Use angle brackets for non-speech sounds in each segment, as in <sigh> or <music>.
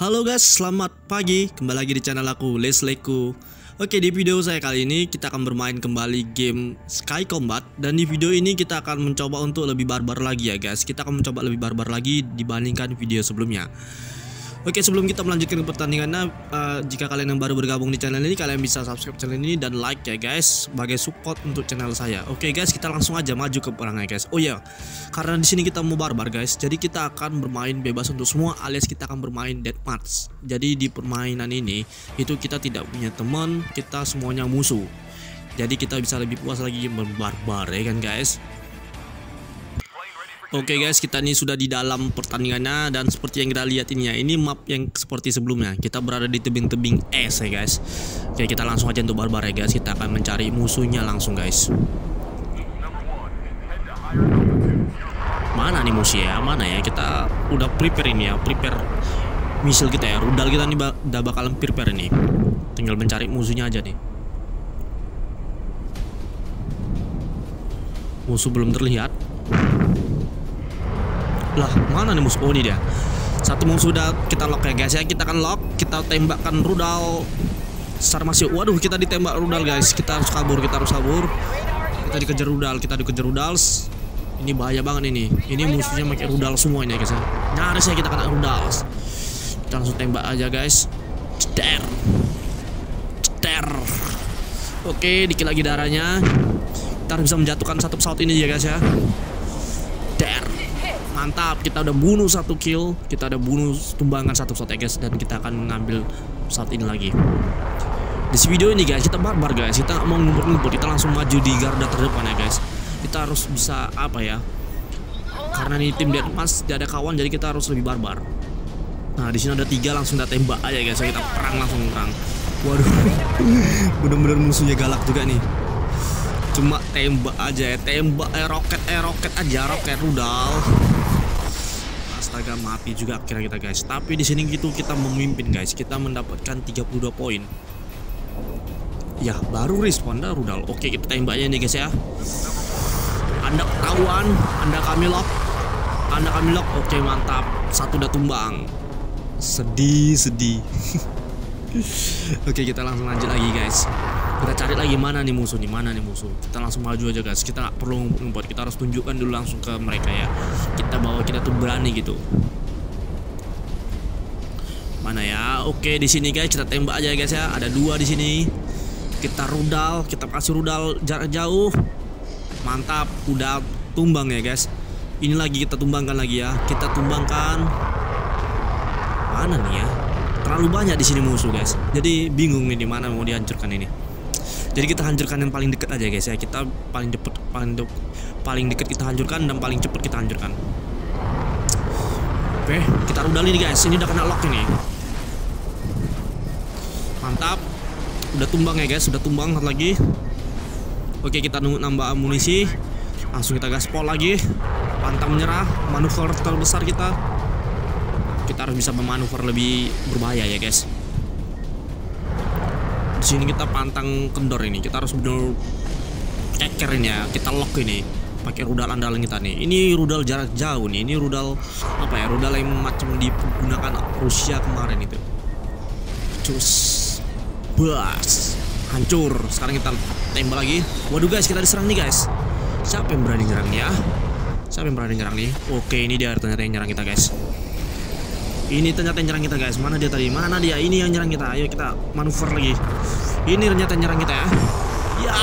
Halo guys, selamat pagi. Kembali lagi di channel aku, Lesleku. Oke, di video saya kali ini kita akan bermain kembali game Sky Combat dan di video ini kita akan mencoba untuk lebih barbar lagi ya guys. Kita akan mencoba lebih barbar lagi dibandingkan video sebelumnya. Oke sebelum kita melanjutkan ke pertandingannya uh, Jika kalian yang baru bergabung di channel ini Kalian bisa subscribe channel ini dan like ya guys Sebagai support untuk channel saya. Oke guys kita langsung aja maju ke perangnya guys. Oh iya karena di sini kita mau barbar guys. Jadi kita akan bermain bebas untuk semua Alias kita akan bermain deathmatch Jadi di permainan ini Itu kita tidak punya teman Kita semuanya musuh. Jadi kita bisa lebih puas lagi berbarbar ya kan guys Oke okay guys, kita ini sudah di dalam pertandingannya dan seperti yang kita lihat ini ya, ini map yang seperti sebelumnya. Kita berada di tebing-tebing es ya guys. Oke, kita langsung aja untuk barbar ya guys. Kita akan mencari musuhnya langsung guys. Mana nih musuhnya? Mana ya? Kita udah prepare ini ya, prepare misil kita ya. Rudal kita nih udah bakalan prepare ini. Tinggal mencari musuhnya aja nih. Musuh belum terlihat lah mana nih musuh? Oh ini dia. Satu musuh sudah kita lock ya guys. Ya kita akan lock. Kita tembakkan rudal secara masih waduh kita ditembak rudal guys. Kita harus kabur kita harus kabur. Kita dikejar rudal kita dikejar rudal. Ini bahaya banget ini. Ini musuhnya pakai rudal semua ini ya guys ya. Nyaris ya kita kena rudal. Kita langsung tembak aja guys. Ceder. Ceder. Oke dikit lagi darahnya. Kita harus bisa menjatuhkan satu pesawat ini ya guys ya mantap kita udah bunuh satu kill kita udah bunuh tumbangan satu ya guys dan kita akan mengambil saat ini lagi. Di video ini guys kita barbar guys. Kita mau ngumpul-ngumpul kita langsung maju di garda terdepan ya guys. Kita harus bisa apa ya karena ini tim mas tidak ada kawan jadi kita harus lebih barbar. Nah di sini ada tiga langsung kita tembak aja guys. Kita perang langsung perang. Waduh <laughs> bener-bener musuhnya galak juga nih. Cuma tembak aja ya tembak eh roket eh roket aja roket rudal astaga mati juga akhirnya kita guys. Tapi di sini gitu kita memimpin guys. Kita mendapatkan 32 poin. Ya baru respon rudal. Oke kita tembaknya nih guys ya. Anda ketahuan anda kami lock. Anda kami lock. Oke mantap. Satu udah tumbang. Sedih sedih. <laughs> Oke kita langsung lanjut lagi guys kita cari lagi mana nih musuh nih mana nih musuh. Kita langsung maju aja guys. Kita nggak perlu ngumpet. Kita harus tunjukkan dulu langsung ke mereka ya. Kita bawa kita tuh berani gitu. Mana ya? Oke di sini guys. Kita tembak aja guys ya. Ada dua di sini. Kita rudal. Kita kasih rudal jarak jauh. Mantap. Udah tumbang ya guys. Ini lagi kita tumbangkan lagi ya. Kita tumbangkan. Mana nih ya? Terlalu banyak di sini musuh guys. Jadi bingung nih di mana mau dihancurkan ini jadi kita hancurkan yang paling dekat aja guys ya. Kita paling cepet paling de paling dekat kita hancurkan dan paling cepet kita hancurkan oke kita rudal ini guys. Ini udah kena lock ini. Mantap. Udah tumbang ya guys. Udah tumbang lagi. Oke kita nunggu nambah amunisi. Langsung kita gaspol lagi. Pantang menyerah. Manuver terbesar kita. Kita harus bisa memanuver lebih berbahaya ya guys di sini kita pantang kendor ini. Kita harus benar ceker ini ya. Kita lock ini. Pakai rudal andalan kita nih. Ini rudal jarak jauh nih. Ini rudal apa ya rudal yang macam digunakan Rusia kemarin itu. Cus. Bas. Hancur. Sekarang kita tembak lagi. Waduh guys. Kita diserang nih guys. Siapa yang berani nyerang ya? Siapa yang berani nyerang nih? Oke ini dia ternyata yang nyerang kita guys ini ternyata yang nyerang kita guys. Mana dia tadi? Mana dia? Ini yang nyerang kita. Ayo kita manuver lagi. Ini ternyata yang nyerang kita ya. Ya.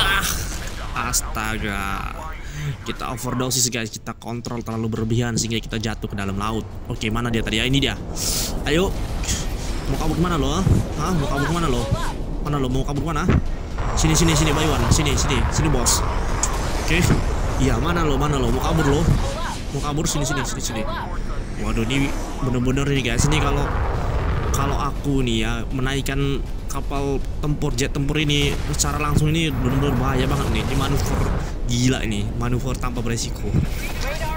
Astaga. Kita overdosis guys. Kita kontrol terlalu berlebihan sehingga kita jatuh ke dalam laut. Oke, mana dia tadi? Ya, ini dia. Ayo. Mau kabur ke mana lo? Hah? Mau kabur ke mana lo? Mana lo? Mau kabur ke mana? Sini sini sini Bayuan. Sini sini sini bos. Oke. Iya, mana lo? Mana lo? Mau kabur lo? Mau kabur sini sini sini sini. Waduh ini bener-bener nih guys. Ini kalau kalau aku nih ya menaikkan kapal tempur jet tempur ini secara langsung ini bener-bener bahaya banget nih. Ini manuver gila ini manuver tanpa beresiko.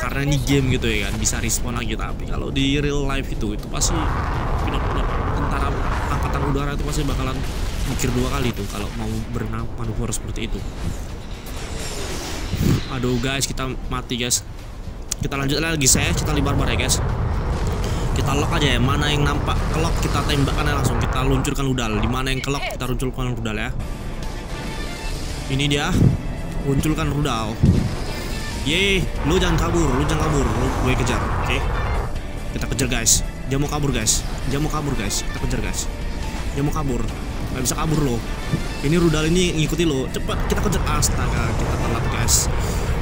Karena ini game gitu ya kan bisa respon lagi. Tapi kalau di real life itu itu pasti pilot-pilot tentara angkatan udara itu pasti bakalan mikir dua kali tuh kalau mau berenang manuver seperti itu. Aduh guys kita mati guys kita lanjut lagi saya kita libar bar ya guys kita lock aja ya mana yang nampak kelok kita tembakkan aja langsung kita luncurkan rudal di mana yang kelok kita luncurkan rudal ya ini dia munculkan rudal Ye, lu jangan kabur, lu jangan kabur, lu gue kejar, oke? Okay? Kita kejar guys. Dia mau kabur guys. Dia mau kabur guys. Kita kejar guys. Dia mau kabur. Gak bisa kabur lo. Ini rudal ini ngikuti lo. Cepat kita kejar. Astaga, kita telat guys.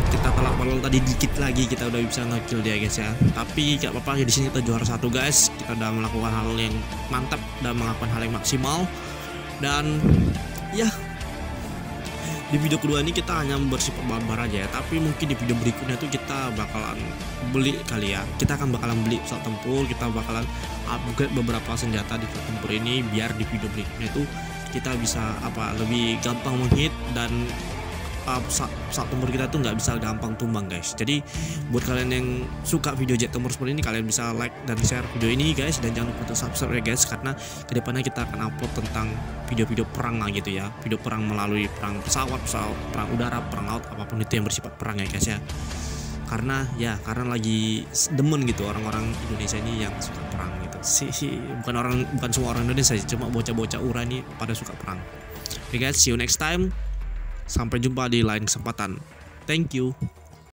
Kita telat padahal tadi dikit lagi kita udah bisa ngekill dia guys ya. Tapi gak apa-apa ya di sini kita juara satu guys. Kita udah melakukan hal yang mantap dan melakukan hal yang maksimal. Dan ya di video kedua ini kita hanya bersifat barbar aja ya tapi mungkin di video berikutnya tuh kita bakalan beli kali ya kita akan bakalan beli pesawat tempur kita bakalan upgrade beberapa senjata di pesawat tempur ini biar di video berikutnya itu kita bisa apa lebih gampang menghit dan uh, pesawat tempur kita tuh nggak bisa gampang tumbang guys. Jadi buat kalian yang suka video jet tempur seperti ini kalian bisa like dan share video ini guys. Dan jangan lupa untuk subscribe ya guys karena ke depannya kita akan upload tentang video-video perang lah gitu ya. Video perang melalui perang pesawat pesawat perang udara perang laut apa pun itu yang bersifat perang ya guys ya. Karena ya karena lagi demen gitu orang-orang Indonesia ini yang suka perang gitu. Si, si bukan orang bukan semua orang Indonesia cuma bocah-bocah ura ini pada suka perang. Oke okay guys see you next time Sampai jumpa di lain kesempatan. Thank you.